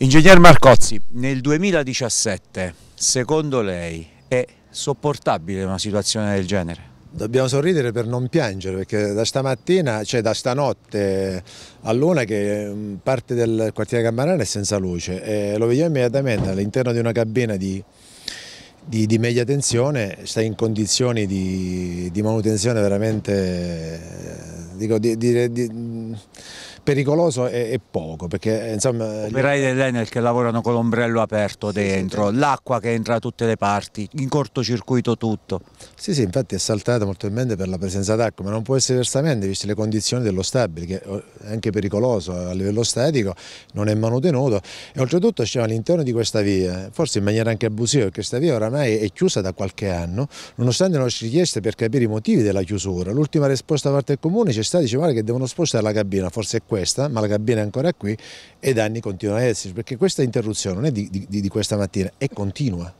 Ingegner Marcozzi, nel 2017, secondo lei, è sopportabile una situazione del genere? Dobbiamo sorridere per non piangere perché da stamattina, cioè da stanotte a luna che mm, parte del quartiere Cammarana è senza luce e lo vediamo immediatamente all'interno di una cabina di, di, di, media tensione, sta in condizioni di, di manutenzione veramente dico, di, pericoloso è, è poco. Perché, insomma, Operai dell'Enel che lavorano con l'ombrello aperto dentro, sì, l'acqua che entra da tutte le parti, in cortocircuito tutto. Sì, sì, infatti è saltata molto probabilmente per la presenza d'acqua, ma non può essere versamente, viste le condizioni dello stabile, che è anche pericoloso a livello statico, non è manutenuto e oltretutto siamo all'interno di questa via, forse in maniera anche abusiva, perché questa via oramai è chiusa da qualche anno, nonostante le nostre richieste per capire i motivi della chiusura. L'ultima risposta da parte del comune c'è stata, diceva che devono spostare la cabina, forse è questa, ma la cabina è ancora qui e danni continuano ad esserci, perché questa interruzione non è di, di, di questa mattina, è continua.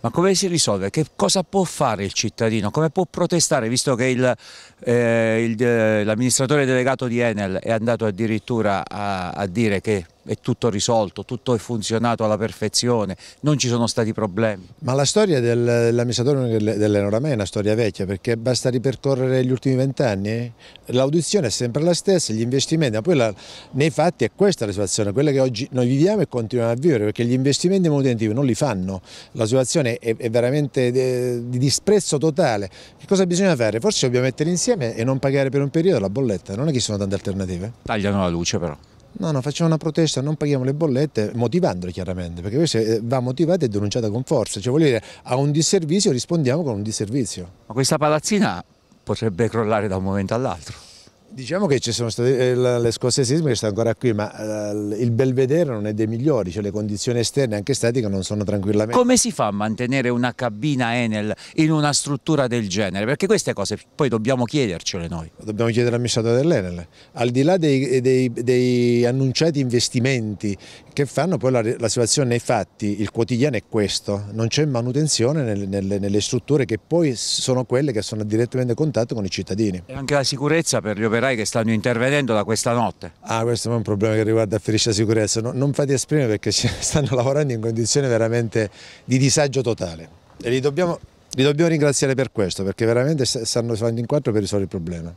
Ma come si risolve? Che cosa può fare il cittadino? Come può protestare visto che eh, eh, l'amministratore eh, delegato di Enel è andato addirittura a, a dire che è tutto risolto, tutto è funzionato alla perfezione, non ci sono stati problemi. Ma la storia dell'amministratore dell'Enorama è una storia vecchia perché basta ripercorrere gli ultimi vent'anni, l'audizione è sempre la stessa, gli investimenti, ma poi la, nei fatti è questa la situazione, quella che oggi noi viviamo e continuiamo a vivere perché gli investimenti manutentivi non li fanno, la situazione è, è veramente di, di disprezzo totale. Che cosa bisogna fare? Forse dobbiamo mettere insieme e non pagare per un periodo la bolletta, non è che ci sono tante alternative. Tagliano la luce però. No, no, facciamo una protesta, non paghiamo le bollette, motivandole chiaramente, perché questa eh, va motivata e denunciata con forza, cioè vuol dire a un disservizio rispondiamo con un disservizio. Ma questa palazzina potrebbe crollare da un momento all'altro. Diciamo che ci sono state eh, le scosse sismiche stanno ancora qui, ma eh, il belvedere non è dei migliori, cioè le condizioni esterne anche statiche non sono tranquillamente. Come si fa a mantenere una cabina Enel in una struttura del genere? Perché queste cose poi dobbiamo chiedercele noi. Dobbiamo chiedere all'amministratore dell'Enel. Al di là dei, dei, dei, annunciati investimenti che fanno, poi la, la, situazione nei fatti, il quotidiano è questo, non c'è manutenzione nelle, nelle, nelle strutture che poi sono quelle che sono direttamente in contatto con i cittadini. E anche la sicurezza per gli operai operai che stanno intervenendo da questa notte. Ah, questo è un problema che riguarda Feriscia Sicurezza, no, non fate esprimere perché stanno lavorando in condizioni veramente di disagio totale e li dobbiamo, li dobbiamo ringraziare per questo perché veramente stanno facendo in quattro per risolvere il problema.